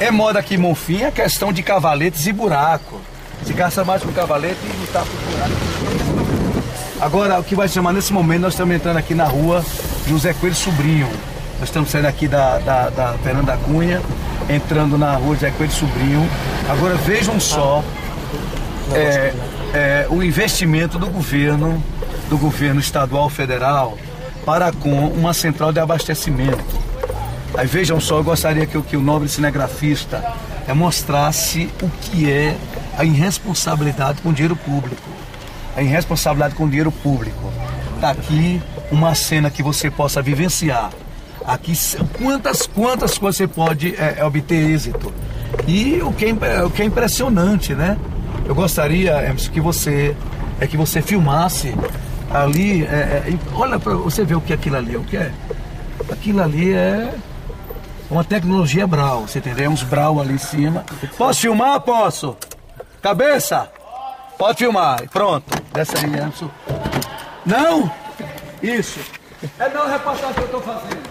É. é moda aqui Monfim a questão de cavaletes e buraco. Se gasta mais com cavalete e não está por buraco. Agora, o que vai chamar nesse momento, nós estamos entrando aqui na rua José Coelho Sobrinho. Nós estamos saindo aqui da, da, da Fernanda Cunha, entrando na rua José Coelho Sobrinho. Agora vejam só é, é, o investimento do governo, do governo estadual federal, para com uma central de abastecimento. Aí vejam só, eu gostaria que, que o nobre cinegrafista é, mostrasse o que é a irresponsabilidade com dinheiro público. A irresponsabilidade com dinheiro público. Está aqui uma cena que você possa vivenciar. Aqui quantas, quantas você pode é, é, obter êxito. E o que, é, o que é impressionante, né? Eu gostaria, Emerson, que você é que você filmasse ali. É, é, olha para você ver o que é aquilo ali, o que é. Aquilo ali é uma tecnologia Brau, você entendeu? É uns Brau ali em cima. Posso filmar? Posso. Cabeça? Pode filmar. Pronto. Desce aí, Emerson. Não? Isso. É não reportagem que eu estou fazendo.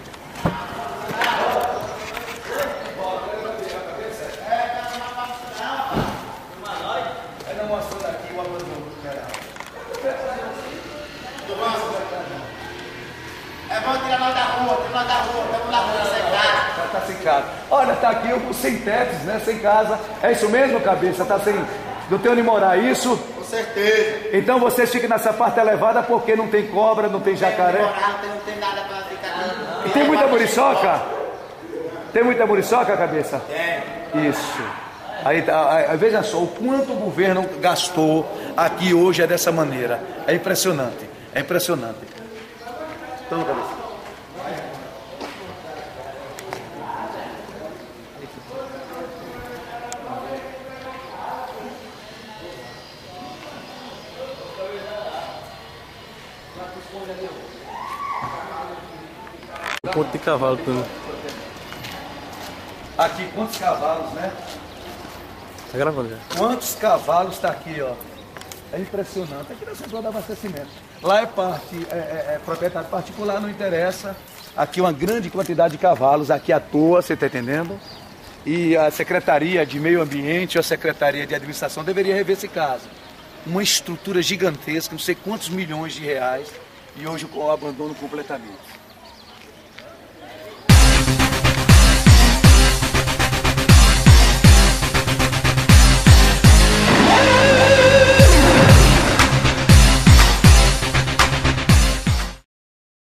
É bom tirar nós da rua, tirar nós da rua, estamos na rua, casa. Tá sem casa. Olha, tá aqui eu sem tetos, né? Sem casa. É isso mesmo, cabeça? Tá sem. Não tem onde morar, isso? Com certeza. Então vocês ficam nessa parte elevada porque não tem cobra, não tem jacaré. Tem morar, não tem, não tem nada para ficar. E tem muita muriçoca? Tem muita muriçoca, cabeça? Tem. Isso. Aí, tá, aí, veja só, o quanto o governo gastou aqui hoje é dessa maneira. É impressionante. É impressionante. Toma, cabeça. Ponto de cavalo tudo. Aqui, quantos cavalos, né? Tá gravando já. Quantos cavalos está aqui, ó? É impressionante. Aqui na central de abastecimento. Lá é parte, é, é, é propriedade particular, não interessa. Aqui uma grande quantidade de cavalos, aqui à toa, você está entendendo? E a Secretaria de Meio Ambiente, a Secretaria de Administração deveria rever esse caso. Uma estrutura gigantesca, não sei quantos milhões de reais, e hoje o abandono completamente.